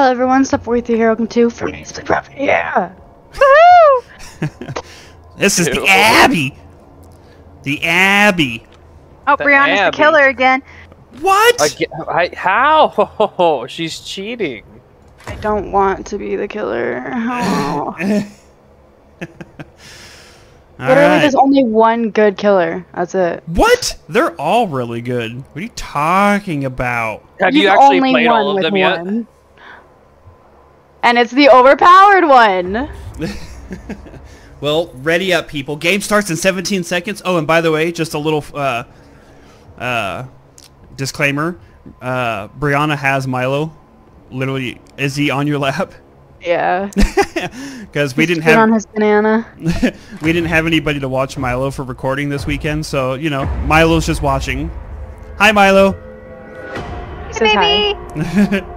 Hello everyone, Step 43 here, welcome to Free Split Profit. Yeah! This is the Ew. Abby. The Abby. Oh, The Brianna's Abby. the killer again. What? Aga I, how? She's cheating. I don't want to be the killer. Oh. Literally, right. there's only one good killer. That's it. What? They're all really good. What are you talking about? Have you You've actually played all of with them yet? One. And it's the overpowered one. Well, ready up, people. Game starts in 17 seconds. Oh, and by the way, just a little uh, uh, disclaimer. Uh, Brianna has Milo. Literally, is he on your lap? Yeah. Because we didn't Sit on have his banana. we didn't have anybody to watch Milo for recording this weekend, so you know Milo's just watching. Hi, Milo. He says hi.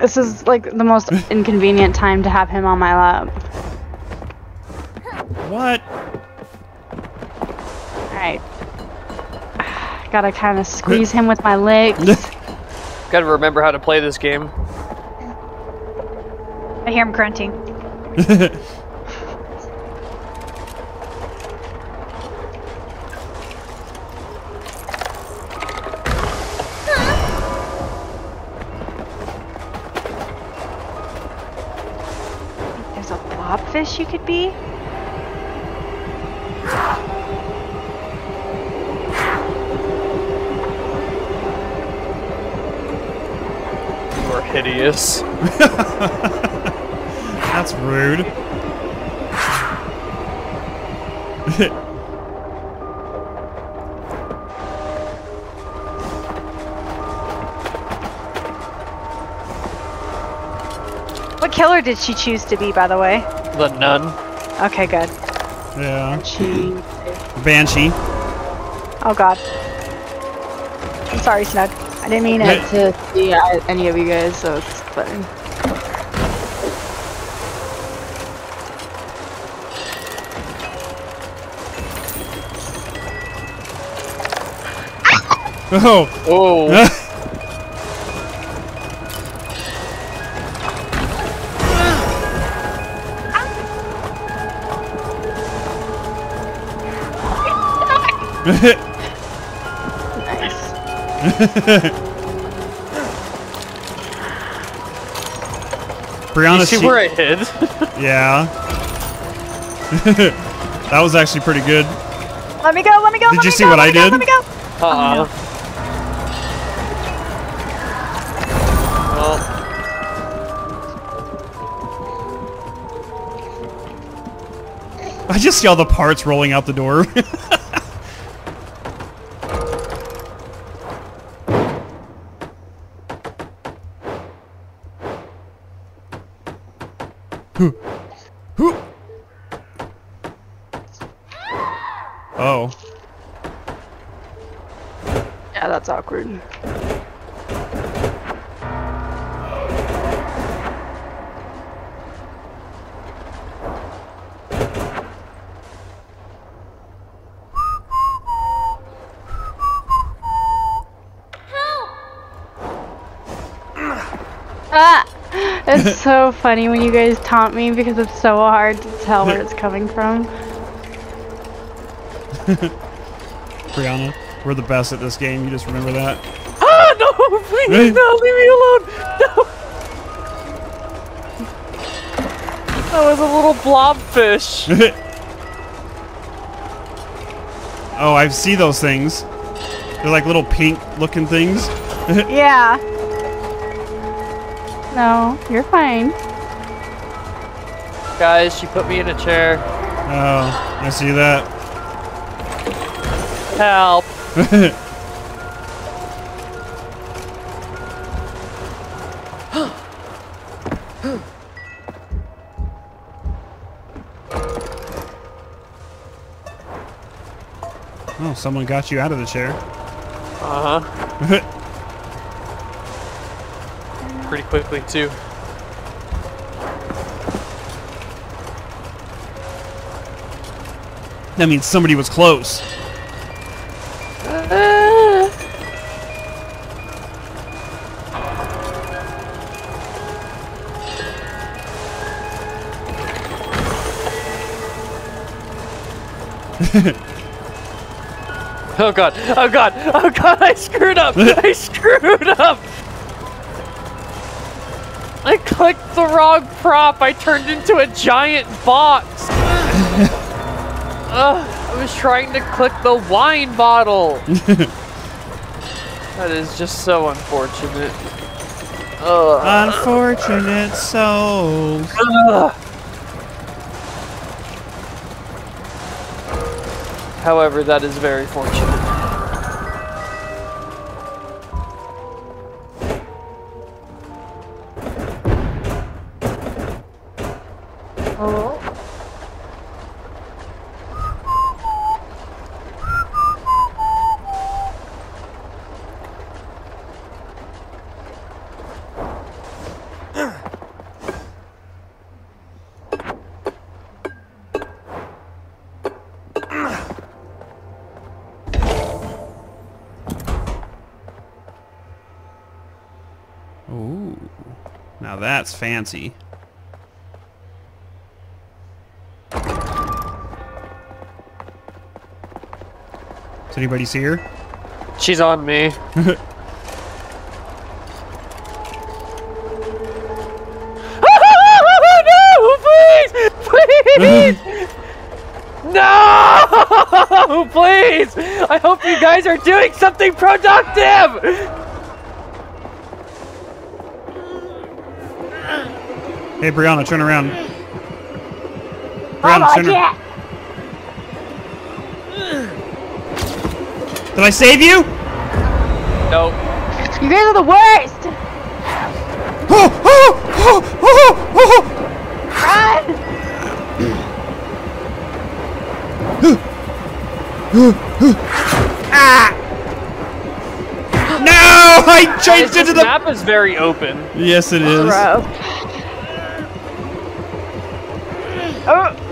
This is like the most inconvenient time to have him on my lap. what? Alright. Gotta kind of squeeze him with my legs. Gotta remember how to play this game. I hear him grunting. There's a blobfish you could be. You are hideous. That's rude. What killer did she choose to be, by the way? The nun. Okay, good. yeah. She. Banshee. Oh god. I'm sorry, Snug. I didn't mean it. To see uh, any of you guys, so it's fine. Oh. Oh. Brianna. you see she- where I hid? yeah. that was actually pretty good. Let me go, let me go, Did let you me see go, what I me go, did? Let me go. Uh-uh. Well, I just see all the parts rolling out the door. Oh. oh. Yeah, that's awkward. It's so funny when you guys taunt me because it's so hard to tell where it's coming from. Brianna, we're the best at this game. You just remember that. ah, no, please, Hey. no, leave me alone. No. That was a little blobfish. oh, I see those things. They're like little pink looking things. Yeah. No, you're fine. Guys, she put me in a chair. Oh, I see that. Help. Oh, someone got you out of the chair. Uh-huh. pretty quickly too. That means somebody was close. Oh god, oh god, oh god, I screwed up! I screwed up! I clicked the wrong prop, I turned into a giant box! Ugh, I was trying to click the wine bottle! that is just so unfortunate. Ugh. Unfortunate souls. Ugh. However, that is very fortunate. Now that's fancy. Does anybody see her? She's on me. no! Please! Please! no! Please! I hope you guys are doing something productive! Hey, Brianna, turn around. Oh, Brianna, turn around. yeah. Did I save you? Nope. You guys are the worst! Oh, oh, oh, oh, oh. Run! No! I changed This into the. map is very open. Yes, it is. Bro.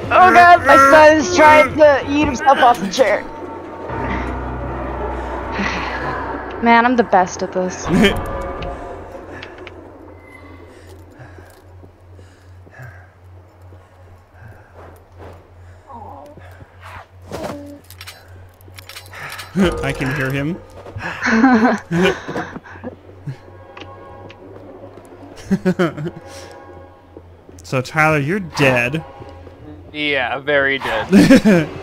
Oh, god, my son is trying to eat himself off the chair. Man, I'm the best at this. I can hear him. so Tyler, you're dead. Yeah, very dead.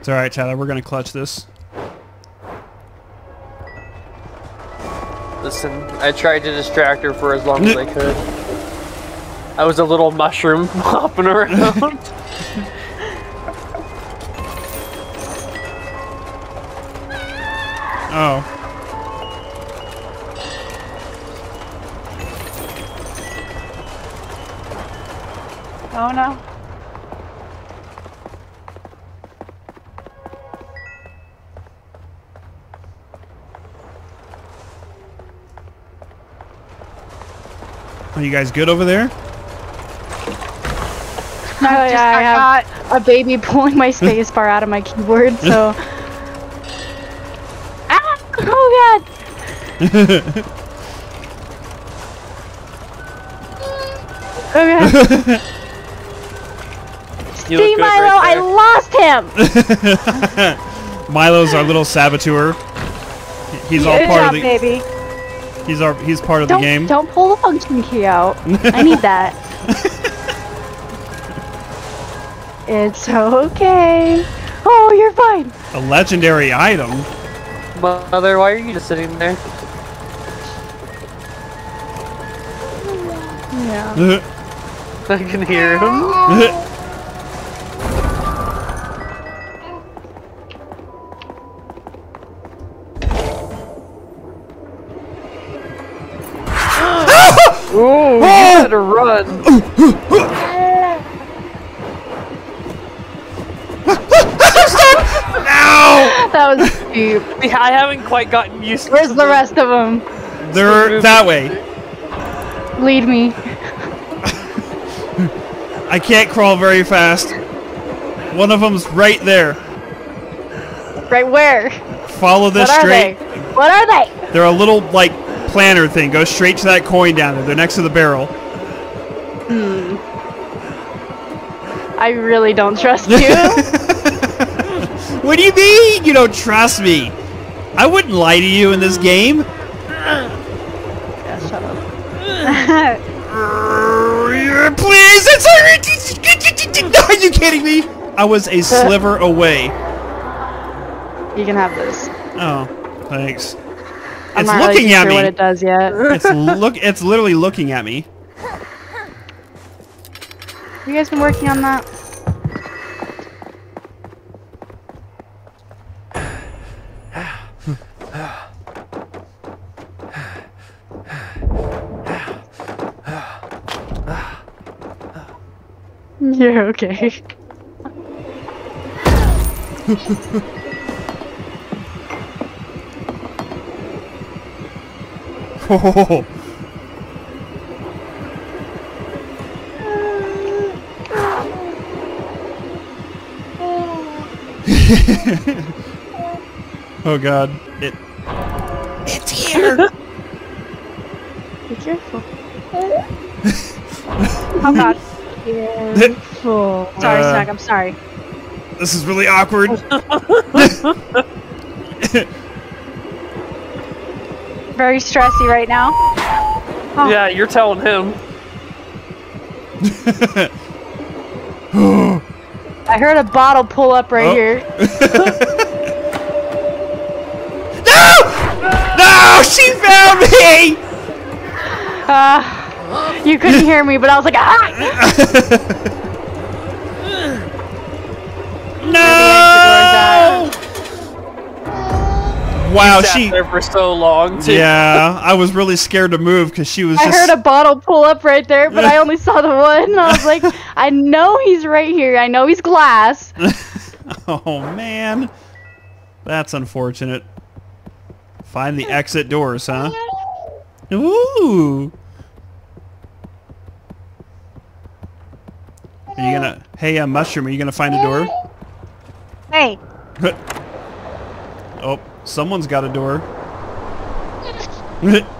It's all right, Tyler. We're gonna clutch this. Listen, I tried to distract her for as long as I could. I was a little mushroom hopping around. Oh. Oh no. Are you guys good over there? No, I just- yeah, I I have a baby pulling my space bar out of my keyboard, so. ah! Oh god! Oh god. You look See, good Milo, right I lost him! Milo's our little saboteur. He's all part job, of the. baby. He's our. He's part of Don't, the game. don't pull the function key out. I need that. it's okay. Oh, you're fine. A legendary item. Mother, why are you just sitting there? Yeah. I can hear him. Better run. That was deep. Yeah, I haven't quite gotten used to Where's the rest of them? They're that way. Lead me. I can't crawl very fast. One of them's right there. Right where? Follow this What are straight. they? What are they? They're a little like planter thing. Go straight to that coin down there. They're next to the barrel. I really don't trust you. What do you mean you don't trust me? I wouldn't lie to you in this game. yeah, shut up. Please, it's Are you kidding me? I was a sliver away. You can have this. Oh, thanks. I'm It's not really looking too at sure me. what it does yet. It's look. It's literally looking at me. You guys been working on that? You're okay. Oh, oh God! It. It's here. Be careful. oh god. Careful. Sorry, Uh, Snack, I'm sorry. This is really awkward. Very stressy right now. Oh. Yeah, you're telling him. I heard a bottle pull up right Oh. here. no! No! She found me! Uh, you couldn't hear me, but I was like, ah! Wow, Sat she. there for so long. Too. Yeah, I was really scared to move because she was I just. heard a bottle pull up right there, but I only saw the one. And I was like, I know he's right here. I know he's glass. oh man, that's unfortunate. Find the exit doors, huh? Ooh. Are you gonna? Hey, uh, mushroom, are you gonna find a door? Hey, oh, someone's got a door. woo!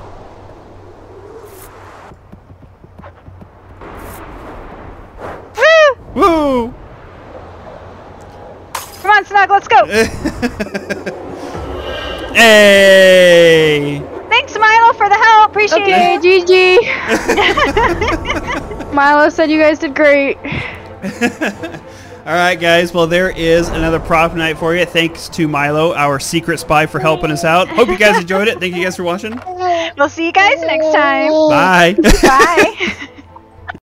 Woo! Come on, Snug, let's go. Hey! Thanks, Milo, for the help. Appreciate Okay, it. GG. Milo said you guys did great. All right, guys. Well, there is another Propnight for you. Thanks to Milo, our secret spy, for helping us out. Hope you guys enjoyed it. Thank you guys for watching. We'll see you guys next time. Bye. Bye.